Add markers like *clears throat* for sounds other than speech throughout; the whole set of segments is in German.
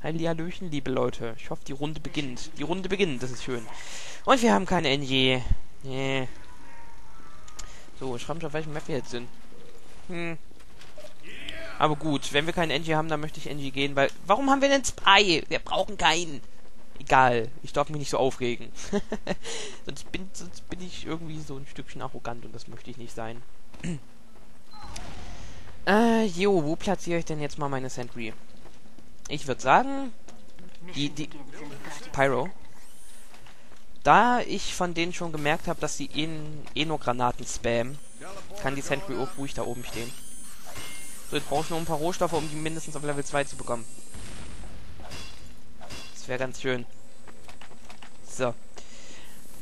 Hallöchen, liebe Leute. Ich hoffe, die Runde beginnt. Die Runde beginnt, das ist schön. Und wir haben keine NG. Nee. So, ich frage mich, auf welchem Map wir jetzt sind. Hm. Aber gut, wenn wir keinen NG haben, dann möchte ich NG gehen, weil... Warum haben wir denn Spy? Wir brauchen keinen. Egal, ich darf mich nicht so aufregen. *laughs* sonst, bin, sonst bin ich irgendwie so ein Stückchen arrogant und das möchte ich nicht sein. *clears throat* äh, jo, wo platziere ich denn jetzt mal meine Sentry? Ich würde sagen, die, die Pyro. Da ich von denen schon gemerkt habe, dass sie eh, eh nur Granaten spammen, kann die Sentry auch ruhig da oben stehen. So, jetzt brauche ich nur ein paar Rohstoffe, um die mindestens auf Level 2 zu bekommen. Das wäre ganz schön. So.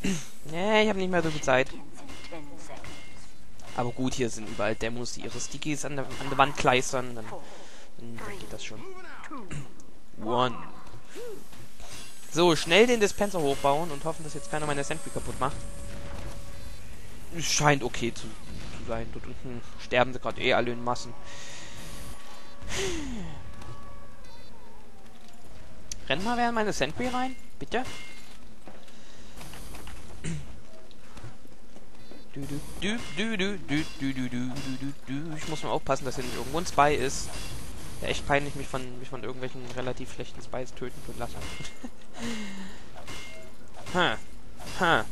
*clears throat* nee, ich habe nicht mehr so viel Zeit. Aber gut, hier sind überall Demos, die ihre Stickies an der, an der Wand kleistern. Dann, dann geht das schon. One. So, schnell den Dispenser hochbauen und hoffen, dass jetzt keiner meine Sentry kaputt macht. Es scheint okay zu, zu sein. Dort unten sterben sie gerade eh alle in Massen. Renn mal wer in meine Sentry rein, bitte. Ich muss mal aufpassen, dass hier nicht irgendwo ein Spy ist. Ja, echt peinlich, mich von, mich von irgendwelchen relativ schlechten Spies töten zu lassen. *laughs* ha. Ha.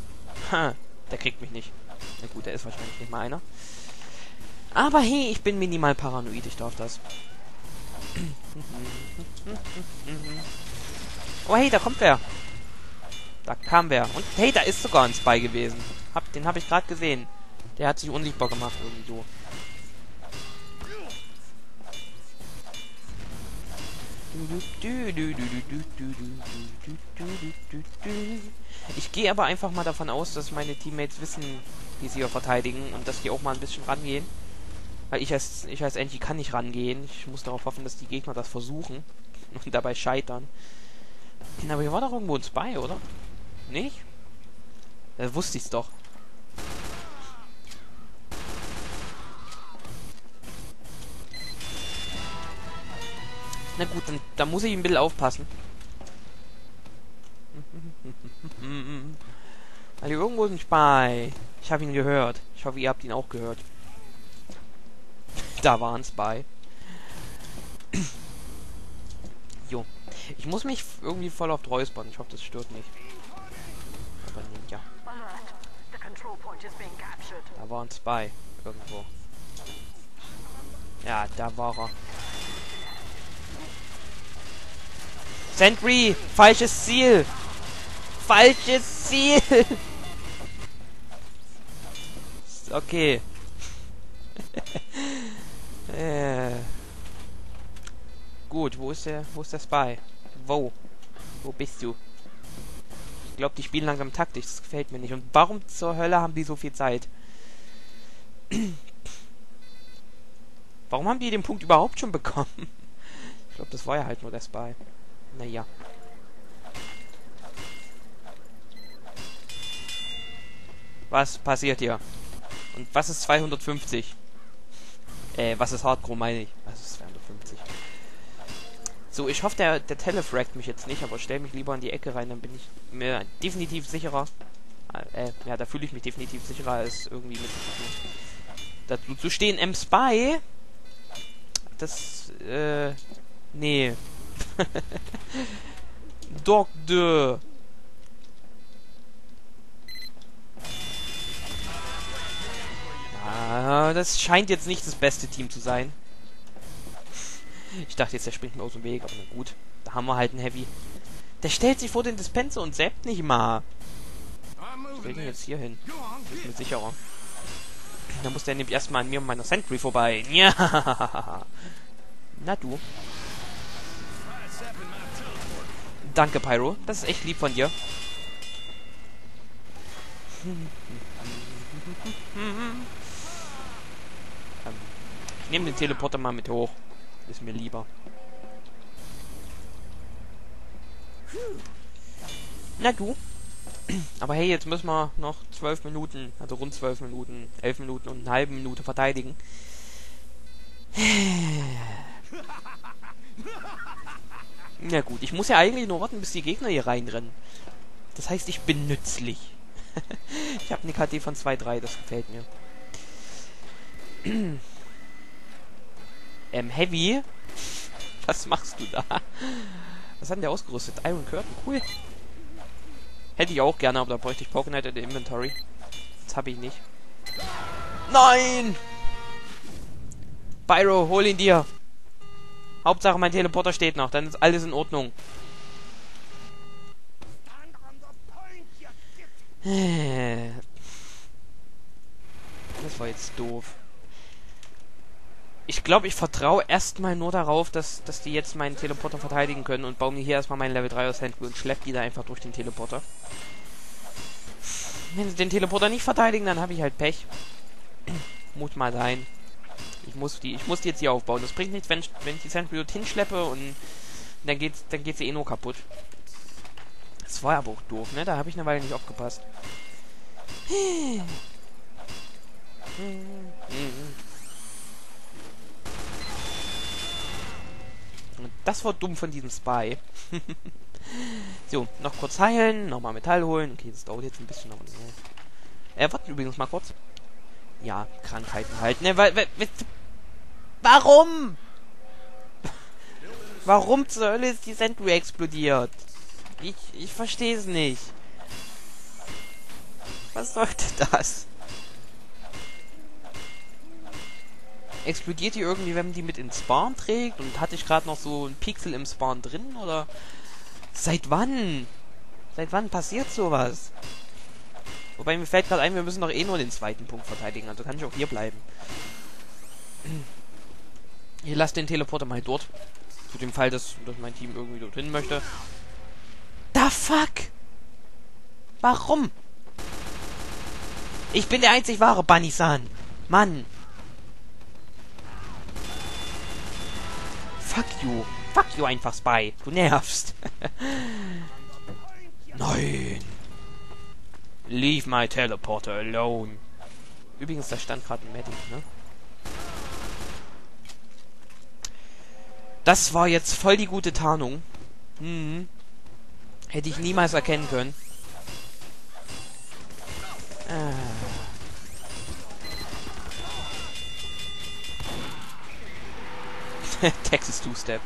Ha. Der kriegt mich nicht. Na gut, der ist wahrscheinlich nicht mal einer. Aber hey, ich bin minimal paranoid, ich darf das. *laughs* oh hey, da kommt wer. Da kam wer. Und hey, da ist sogar ein Spy gewesen. Hab, den habe ich gerade gesehen. Der hat sich unsichtbar gemacht irgendwie so. Ich gehe aber einfach mal davon aus, dass meine Teammates wissen, wie sie hier verteidigen und dass die auch mal ein bisschen rangehen. Weil ich als, ich als Angie kann nicht rangehen. Ich muss darauf hoffen, dass die Gegner das versuchen *laughs* und dabei scheitern. Aber hier war doch irgendwo ein Spy, oder? Nicht? Da wusste ich's doch. Na gut, dann, dann muss ich ein bisschen aufpassen. Also irgendwo ist ein Spy. Ich habe ihn gehört. Ich hoffe, ihr habt ihn auch gehört. Da war ein Spy. jo. Ich muss mich irgendwie voll auf räuspern. Ich hoffe, das stört nicht. Aber Ninja. Da war ein Spy. Irgendwo. Ja, da war er. Sentry! Falsches Ziel! Falsches Ziel! *laughs* okay. *laughs* äh. Gut, wo ist der, wo ist der Spy? Wo? Wo bist du? Ich glaube, die spielen langsam taktisch. Das gefällt mir nicht. Und warum zur Hölle haben die so viel Zeit? *clears throat* warum haben die den Punkt überhaupt schon bekommen? *laughs* Ich glaube, das war ja halt nur der Spy. Naja. Was passiert hier? Und was ist 250? Äh, was ist Hardcore, meine ich? Was ist 250? So, ich hoffe, der, der telefragt mich jetzt nicht, aber stell mich lieber in die Ecke rein, dann bin ich mir definitiv sicherer. Äh, ja, da fühle ich mich definitiv sicherer, als irgendwie mit dazu zu stehen. M-Spy? Das, äh, nee. *laughs* Doc de. Ah, das scheint jetzt nicht das beste Team zu sein. Ich dachte jetzt, der springt mir aus dem Weg, aber na gut. Da haben wir halt einen Heavy. Der stellt sich vor den Dispenser und selbst nicht mal. Ich will jetzt hier hin. Ist mir sicherer. Da muss der nämlich erstmal an mir und meiner Sentry vorbei. *laughs* Ja. Na du. Danke, Pyro. Das ist echt lieb von dir. Ich nehme den Teleporter mal mit hoch. Ist mir lieber. Na du. Aber hey, jetzt müssen wir noch zwölf Minuten, also rund zwölf Minuten, elf Minuten und eine halbe Minute verteidigen. Na gut, ich muss ja eigentlich nur warten, bis die Gegner hier reinrennen. Das heißt, ich bin nützlich. *laughs* ich habe eine KD von 2,3, das gefällt mir. ähm, Heavy? Was machst du da? Was hat denn der ausgerüstet? Iron Curtain, cool. Hätte ich auch gerne, aber da bräuchte ich Pokénet in der Inventory. Das habe ich nicht. Nein! Byro, hol ihn dir! Hauptsache mein Teleporter steht noch, dann ist alles in Ordnung. Das war jetzt doof. Ich glaube, ich vertraue erstmal nur darauf, dass, dass die jetzt meinen Teleporter verteidigen können und baue mir hier erstmal meinen Level 3 aus Handbuch und schlepp die da einfach durch den Teleporter. Wenn sie den Teleporter nicht verteidigen, dann habe ich halt Pech. muss mal sein. Ich muss die, ich muss die jetzt hier aufbauen. Das bringt nichts, wenn ich, wenn ich die Sandblut hinschleppe und dann geht's, dann geht sie eh nur kaputt. Das war aber auch doof, ne? Da habe ich eine Weile nicht aufgepasst. Das war dumm von diesem Spy. *laughs* so, noch kurz heilen, nochmal Metall holen. Okay, das dauert jetzt ein bisschen, aber so. Äh, warten übrigens mal kurz. Ja, Krankheiten halt. Ne, weil, weil, warum? Warum zur Hölle ist die Sentry explodiert? Ich, ich verstehe es nicht. Was sollte das? Explodiert die irgendwie, wenn man die mit ins Spawn trägt? Und hatte ich gerade noch so ein Pixel im Spawn drin? Oder seit wann? Seit wann passiert sowas? Wobei mir fällt gerade ein, wir müssen doch eh nur den zweiten Punkt verteidigen. Also kann ich auch hier bleiben. Ich lasse den Teleporter mal dort. Für den Fall, dass, dass mein Team irgendwie dorthin möchte. The fuck? Warum? Ich bin der einzig wahre Bunny-san. Mann. Fuck you. Fuck you einfach, Spy. Du nervst. *laughs* Nein. Leave my teleporter alone. Übrigens, da stand gerade ein Medic, ne? Das war jetzt voll die gute Tarnung. Mhm. Hätte ich niemals erkennen können. Ah. *laughs* Texas Two-Step.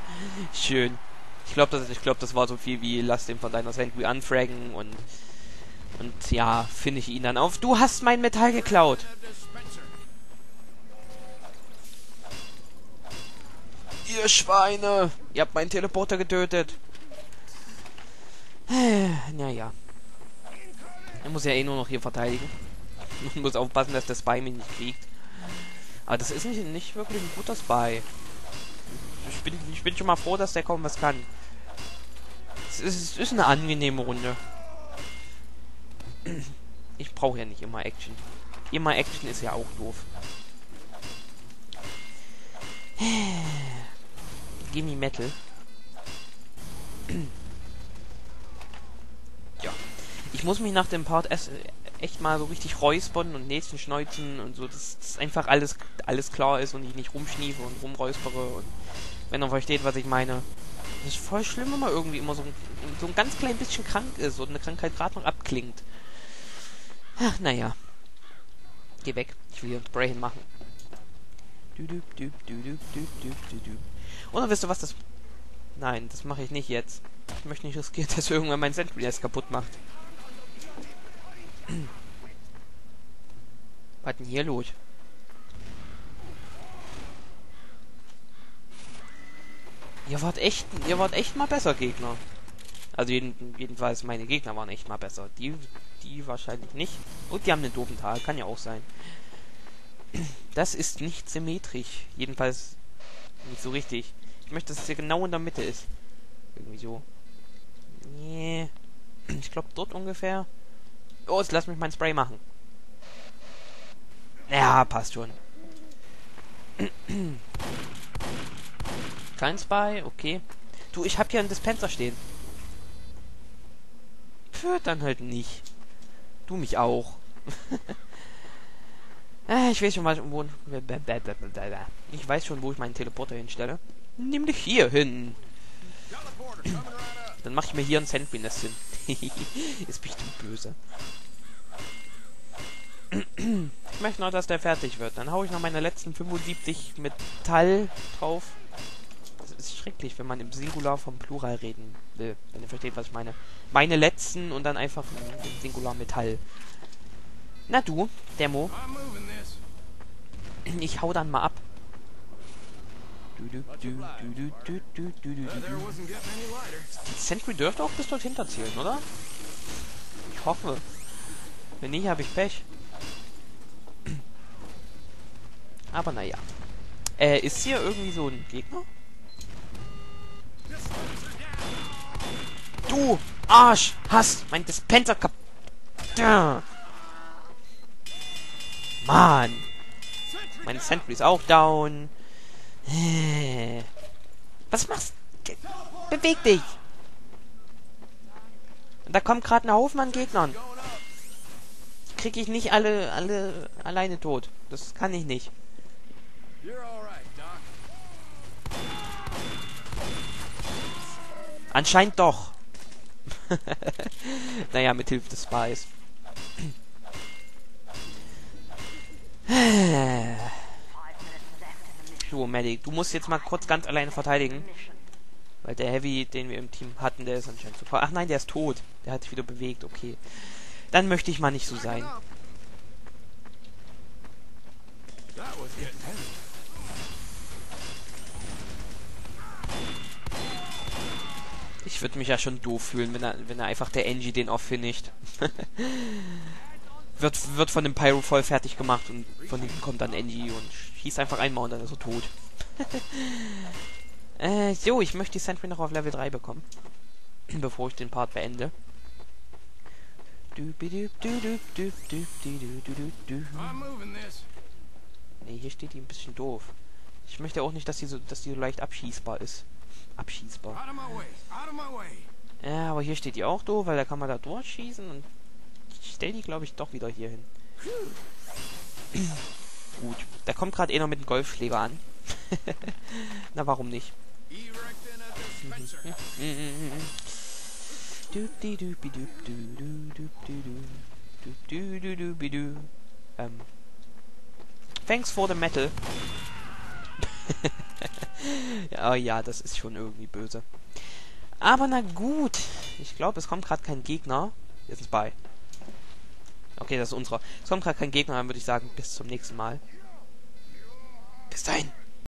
Schön. Ich glaube, das, glaub, das war so viel wie lass den von deiner Sandwich anfraggen und und ja, finde ich ihn dann auf. Du hast mein Metall geklaut. Ihr Schweine! Ihr habt meinen Teleporter getötet. *sighs* Naja. Er muss ja eh nur noch hier verteidigen. *laughs* Man muss aufpassen, dass der Spy mich nicht kriegt. Aber das ist nicht, nicht wirklich ein guter Spy. Ich bin, ich bin schon mal froh, dass der kaum was kann. Es ist, es ist eine angenehme Runde. *clears throat* Ich brauche ja nicht immer Action. Immer Action ist ja auch doof. *sighs* Gimme Metal. *clears throat* ja. Ich muss mich nach dem Part echt mal so richtig räuspern und nächsten schneuzen und so, dass, dass einfach alles, alles klar ist und ich nicht rumschniefe und rumräuspere und wenn er versteht, was ich meine. Das ist voll schlimm, wenn man irgendwie immer so so ein ganz klein bisschen krank ist und eine Krankheit gerade noch abklingt. Ach, naja. Geh weg. Ich will hier ein Spray hinmachen. Oder wisst ihr was, das... Nein, das mache ich nicht jetzt. Ich möchte nicht riskieren, *laughs* dass irgendwann mein Sentry erst kaputt macht. *clears throat* Was denn hier los? Ihr wart echt, ihr wart echt mal besser Gegner. Also jeden, jedenfalls meine Gegner waren echt mal besser. Die, die wahrscheinlich nicht. Und die haben einen doofen Tag, kann ja auch sein. Das ist nicht symmetrisch. Jedenfalls nicht so richtig. Ich möchte, dass es hier genau in der Mitte ist. Irgendwie so. Nee. Ich glaube dort ungefähr. Oh, jetzt lass mich mein Spray machen. Ja, passt schon. Kein Spy, okay. Du, ich hab hier einen Dispenser stehen. Pfö, dann halt nicht. Du mich auch. *laughs* Äh, ich weiß schon, wo... Ich weiß schon, wo ich meinen Teleporter hinstelle. Nämlich hier hin. Dann mache ich mir hier ein Sandby-Nest hin. Ist bestimmt böse. ich möchte noch, dass der fertig wird. Dann haue ich noch meine letzten 75 Metall drauf. Ist schrecklich, wenn man im Singular vom Plural reden will. Wenn ihr versteht, was ich meine. Meine letzten und dann einfach im Singular Metall. Na du, Demo. Ich hau dann mal ab. Die Sentry dürfte auch bis dorthin zählen, oder? Ich hoffe. Wenn nicht, habe ich Pech. Aber naja. Äh, ist hier irgendwie so ein Gegner? Du Arsch hast mein Dispenser kap... Mann. Meine Sentry ist auch down. Was machst du? Beweg dich! Da kommt gerade ein Haufen an Gegnern. Krieg ich nicht alle, alle alleine tot. Das kann ich nicht. Anscheinend doch. *laughs* naja, mit Hilfe des Spies. So, Medic, du musst jetzt mal kurz ganz alleine verteidigen. Weil der Heavy, den wir im Team hatten, der ist anscheinend super. Ach nein, der ist tot. Der hat sich wieder bewegt, okay. Dann möchte ich mal nicht so sein. Ich würde mich ja schon doof fühlen, wenn er, wenn er einfach der Angie den off finisht. *laughs* wird, wird von dem Pyro voll fertig gemacht und von hinten kommt dann Angie und schießt einfach einmal und dann ist er tot. *laughs* äh, so, ich möchte die Sentry noch auf Level 3 bekommen. *clears throat* bevor ich den Part beende. Ne, hier steht die ein bisschen doof. Ich möchte auch nicht, dass die so, dass die so leicht abschießbar ist. Abschießbar. Ja, aber hier steht die auch doof, weil da kann man da durchschießen und ich stell die, glaube ich, doch wieder hier hin. Gut. Da kommt gerade eh noch mit dem Golfschläger an. Na, warum nicht? ähm. Thanks for the metal. Ja, ja, das ist schon irgendwie böse. Aber na gut. Ich glaube, es kommt gerade kein Gegner. Jetzt ist bei. Okay, das ist unserer. Es kommt gerade kein Gegner, dann würde ich sagen, bis zum nächsten Mal. Bis dahin.